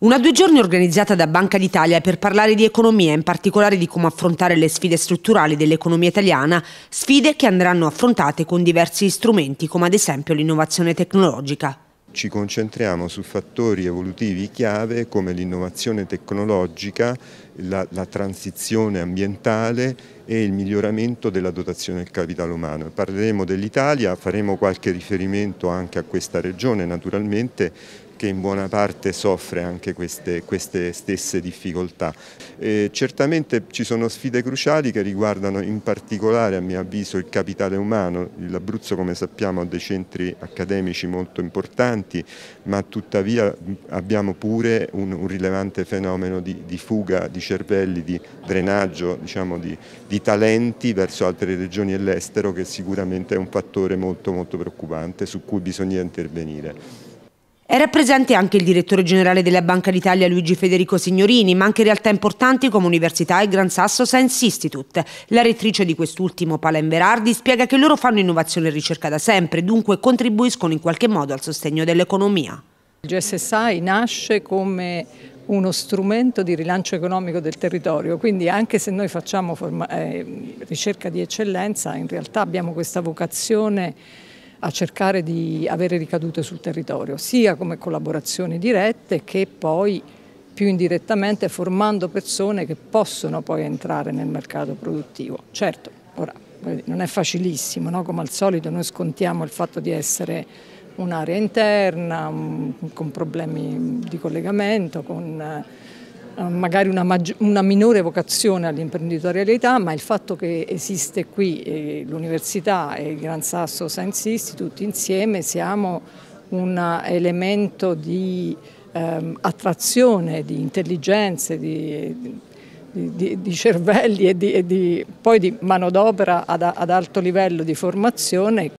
Una due giorni organizzata da Banca d'Italia per parlare di economia, in particolare di come affrontare le sfide strutturali dell'economia italiana, sfide che andranno affrontate con diversi strumenti, come ad esempio l'innovazione tecnologica. Ci concentriamo su fattori evolutivi chiave come l'innovazione tecnologica, la, la, transizione ambientale e il miglioramento della dotazione del capitale umano. Parleremo dell'Italia, faremo qualche riferimento anche a questa regione naturalmente che in buona parte soffre anche queste, queste stesse difficoltà. E certamente ci sono sfide cruciali che riguardano in particolare a mio avviso il capitale umano, l'Abruzzo come sappiamo ha dei centri accademici molto importanti ma tuttavia abbiamo pure un, un rilevante fenomeno di, di, fuga di cervelli, di drenaggio diciamo, di, di talenti verso altre regioni e l'estero che sicuramente è un fattore molto molto preoccupante su cui bisogna intervenire. Era presente anche il direttore generale della Banca d'Italia Luigi Federico Signorini, ma anche realtà importanti come Università e Gran Sasso Science Institute. La rettrice di quest'ultimo, Pala Inverardi, spiega che loro fanno innovazione e ricerca da sempre, dunque contribuiscono in qualche modo al sostegno dell'economia. Il GSSI nasce come uno strumento di rilancio economico del territorio, quindi anche se noi facciamo eh, ricerca di eccellenza, in realtà abbiamo questa vocazione a cercare di avere ricadute sul territorio, sia come collaborazioni dirette che poi più indirettamente formando persone che possono poi entrare nel mercato produttivo. Certo, ora non è facilissimo, no? come al solito noi scontiamo il fatto di essere un'area interna, con problemi di collegamento, con magari una, una, minore vocazione all'imprenditorialità, ma il fatto che esiste qui eh, l'Università e il Gran Sasso Science Institute insieme siamo un elemento di ehm, attrazione, di intelligenze, di, di, di cervelli e, di, e poi di manodopera ad, ad alto livello di formazione